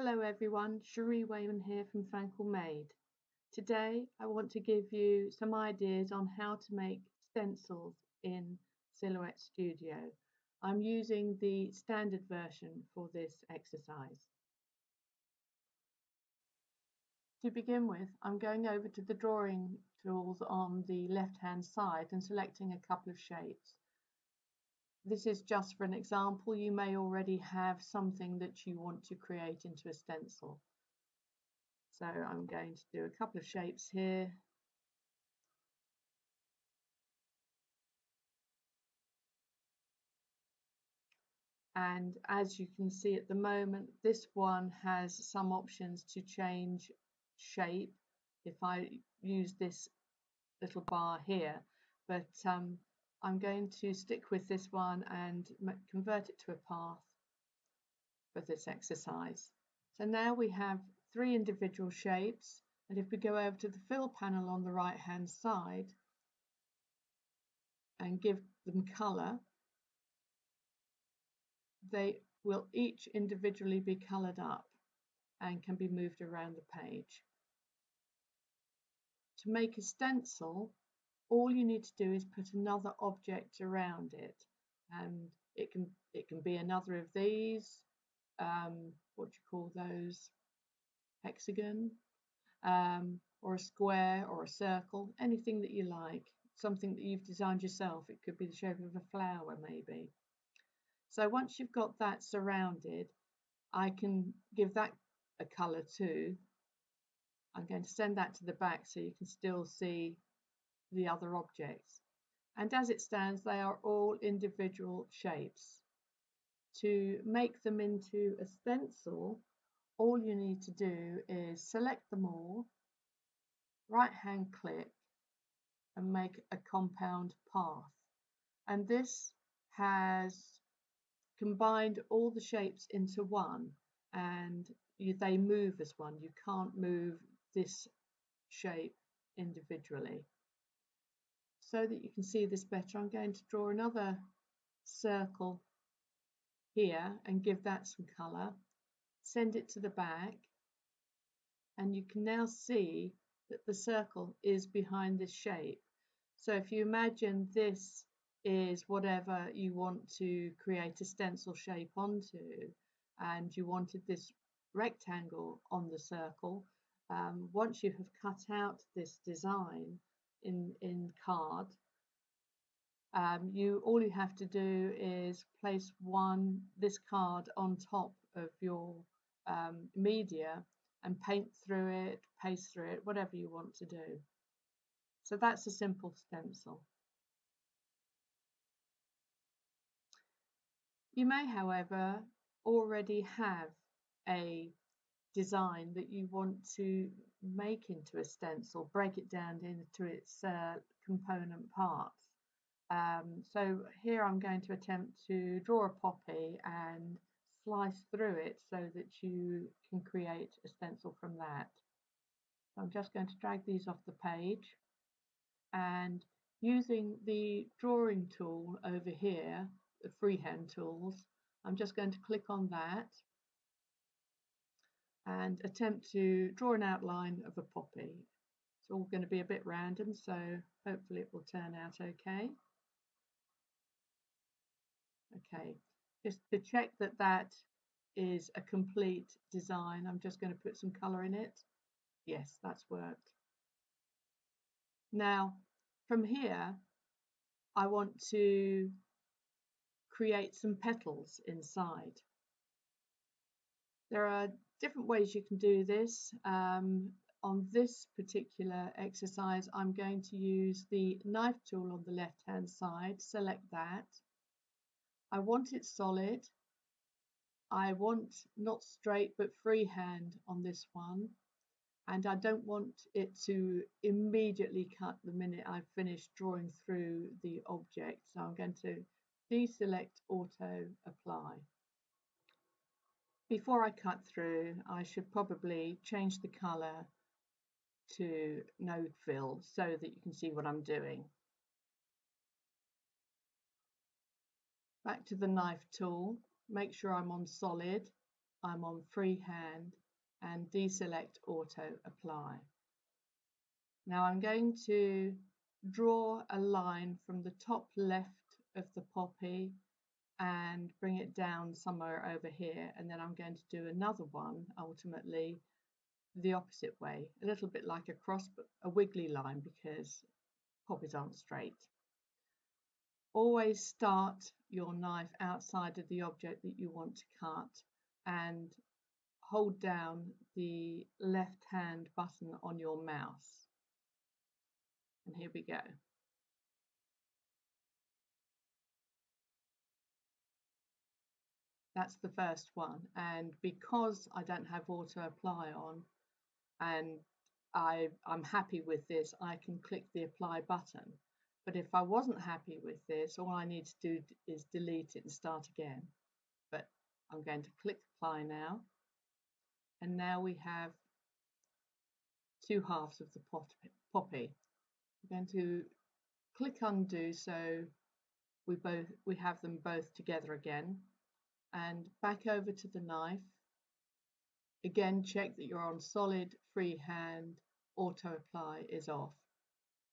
Hello everyone, Cherie Wayman here from Fanklemade. Today I want to give you some ideas on how to make stencils in Silhouette Studio. I'm using the standard version for this exercise. To begin with, I'm going over to the drawing tools on the left hand side and selecting a couple of shapes. This is just for an example. You may already have something that you want to create into a stencil. So I'm going to do a couple of shapes here. And as you can see at the moment, this one has some options to change shape if I use this little bar here. But um, I'm going to stick with this one and convert it to a path for this exercise. So now we have three individual shapes and if we go over to the fill panel on the right hand side and give them colour, they will each individually be coloured up and can be moved around the page. To make a stencil, all you need to do is put another object around it and it can it can be another of these um, what do you call those? Hexagon um, or a square or a circle anything that you like. Something that you've designed yourself. It could be the shape of a flower maybe. So once you've got that surrounded I can give that a color too. I'm going to send that to the back so you can still see the other objects. And as it stands, they are all individual shapes. To make them into a stencil, all you need to do is select them all, right hand click and make a compound path. And this has combined all the shapes into one and you, they move as one. You can't move this shape individually so that you can see this better, I'm going to draw another circle here and give that some colour. Send it to the back and you can now see that the circle is behind this shape. So if you imagine this is whatever you want to create a stencil shape onto and you wanted this rectangle on the circle, um, once you have cut out this design, in, in card, um, you all you have to do is place one this card on top of your um, media and paint through it, paste through it, whatever you want to do. So that's a simple stencil. You may, however, already have a design that you want to make into a stencil, break it down into its uh, component parts. Um, so here I'm going to attempt to draw a poppy and slice through it so that you can create a stencil from that. I'm just going to drag these off the page and using the drawing tool over here, the freehand tools, I'm just going to click on that and attempt to draw an outline of a poppy. It's all going to be a bit random, so hopefully it will turn out okay. Okay, just to check that that is a complete design, I'm just going to put some colour in it. Yes, that's worked. Now, from here, I want to create some petals inside. There are different ways you can do this. Um, on this particular exercise, I'm going to use the knife tool on the left hand side, select that. I want it solid. I want not straight but freehand on this one. And I don't want it to immediately cut the minute I've finished drawing through the object. So I'm going to deselect auto apply. Before I cut through, I should probably change the colour to no fill so that you can see what I'm doing. Back to the knife tool, make sure I'm on solid I'm on freehand and deselect auto apply. Now I'm going to draw a line from the top left of the poppy and bring it down somewhere over here and then I'm going to do another one ultimately the opposite way. A little bit like a cross but a wiggly line because poppies aren't straight. Always start your knife outside of the object that you want to cut and hold down the left hand button on your mouse. And here we go That's the first one. And because I don't have auto apply on and I, I'm happy with this, I can click the apply button. But if I wasn't happy with this, all I need to do is delete it and start again. But I'm going to click apply now. And now we have two halves of the poppy. I'm going to click undo so we both we have them both together again and back over to the knife. Again, check that you're on solid freehand, auto apply is off.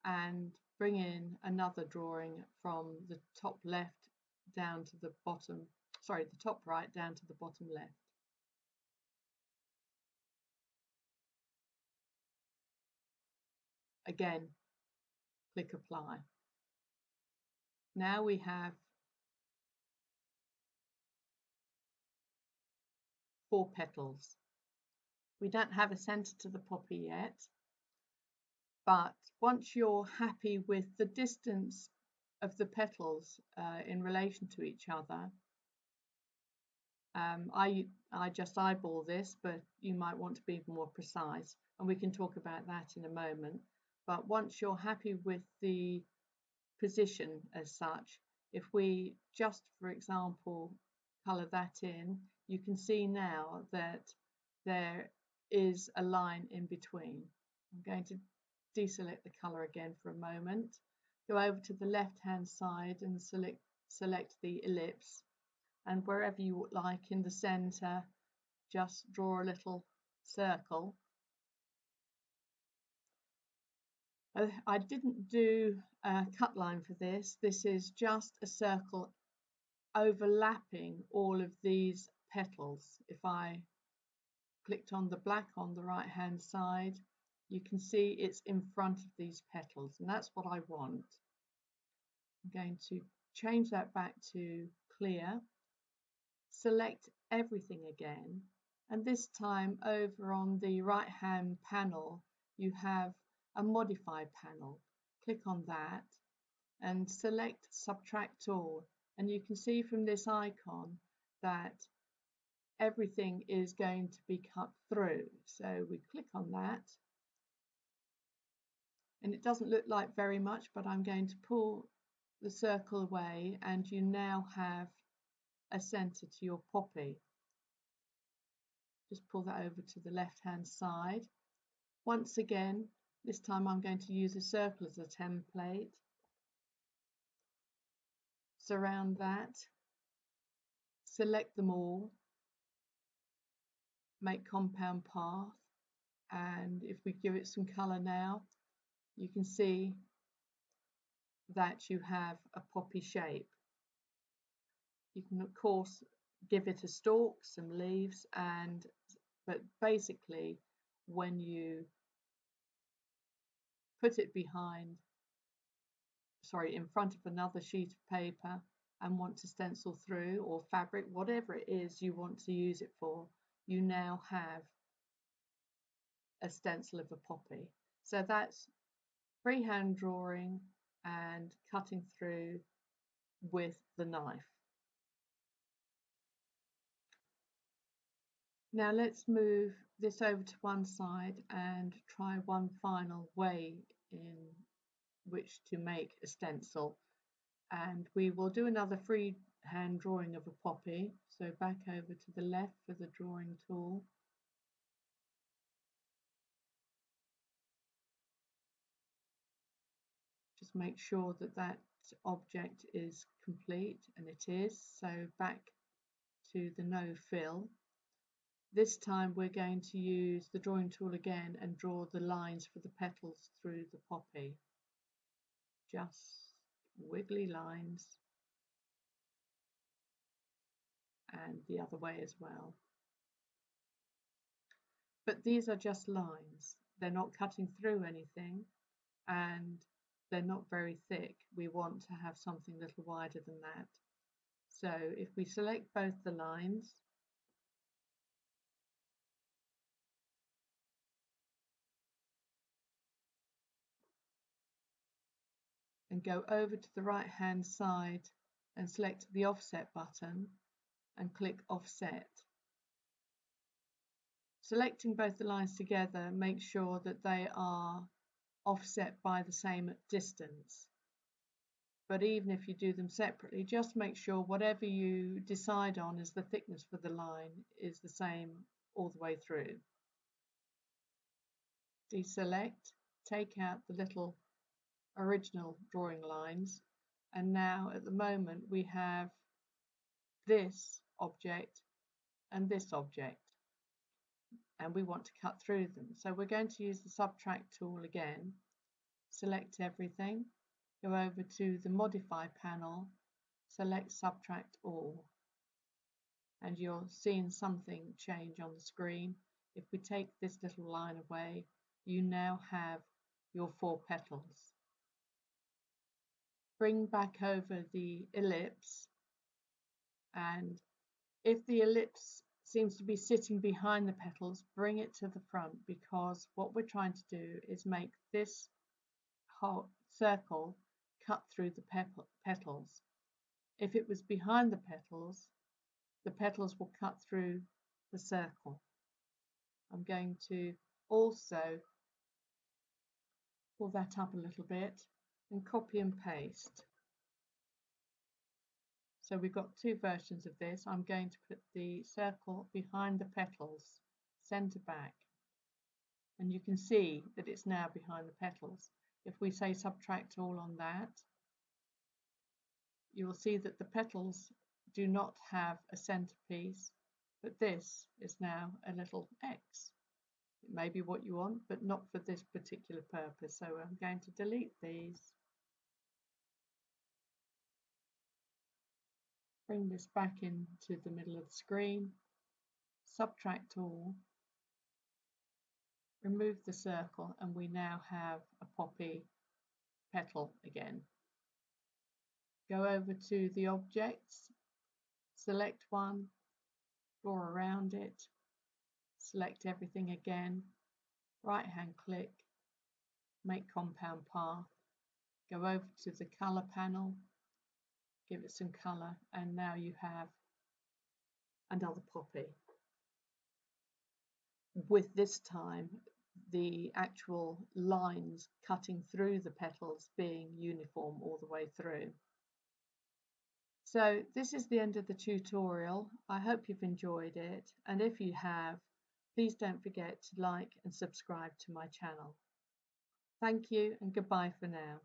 And bring in another drawing from the top left down to the bottom, sorry, the top right down to the bottom left. Again, click apply. Now we have four petals. We don't have a centre to the poppy yet, but once you're happy with the distance of the petals uh, in relation to each other, um, I, I just eyeball this, but you might want to be more precise, and we can talk about that in a moment. But once you're happy with the position as such, if we just, for example, colour that in, you can see now that there is a line in between. I'm going to deselect the colour again for a moment, go over to the left hand side and select, select the ellipse and wherever you would like in the centre just draw a little circle. Uh, I didn't do a cut line for this, this is just a circle overlapping all of these petals. If I clicked on the black on the right hand side, you can see it's in front of these petals and that's what I want. I'm going to change that back to clear, select everything again and this time over on the right hand panel you have a modify panel. Click on that and select subtract all and you can see from this icon that everything is going to be cut through. So we click on that and it doesn't look like very much but I'm going to pull the circle away and you now have a center to your poppy. Just pull that over to the left hand side. Once again, this time I'm going to use a circle as a template. Surround that, select them all make compound path and if we give it some color now you can see that you have a poppy shape. You can of course give it a stalk some leaves and but basically when you put it behind sorry in front of another sheet of paper and want to stencil through or fabric whatever it is you want to use it for you now have a stencil of a poppy. So that's freehand drawing and cutting through with the knife. Now let's move this over to one side and try one final way in which to make a stencil. And we will do another freehand drawing of a poppy. So back over to the left for the drawing tool. Just make sure that that object is complete and it is. So back to the no fill This time we're going to use the drawing tool again and draw the lines for the petals through the poppy. Just wiggly lines and the other way as well. But these are just lines. They're not cutting through anything and they're not very thick. We want to have something a little wider than that. So if we select both the lines, and go over to the right hand side and select the offset button and click offset. Selecting both the lines together make sure that they are offset by the same distance. But even if you do them separately, just make sure whatever you decide on as the thickness for the line is the same all the way through. Deselect, take out the little original drawing lines and now at the moment we have this object and this object and we want to cut through them. So we're going to use the subtract tool again, select everything, go over to the modify panel, select subtract all and you're seeing something change on the screen. If we take this little line away, you now have your four petals. Bring back over the ellipse and if the ellipse seems to be sitting behind the petals, bring it to the front because what we're trying to do is make this whole circle cut through the petals. If it was behind the petals, the petals will cut through the circle. I'm going to also pull that up a little bit and copy and paste. So we've got two versions of this. I'm going to put the circle behind the petals, centre back. And you can see that it's now behind the petals. If we say subtract all on that, you will see that the petals do not have a centerpiece, but this is now a little X. It may be what you want, but not for this particular purpose. So I'm going to delete these Bring this back into the middle of the screen, subtract all, remove the circle and we now have a poppy petal again. Go over to the objects, select one, draw around it, select everything again, right hand click, make compound path, go over to the colour panel, give it some colour and now you have another poppy with this time the actual lines cutting through the petals being uniform all the way through. So this is the end of the tutorial. I hope you've enjoyed it and if you have please don't forget to like and subscribe to my channel. Thank you and goodbye for now.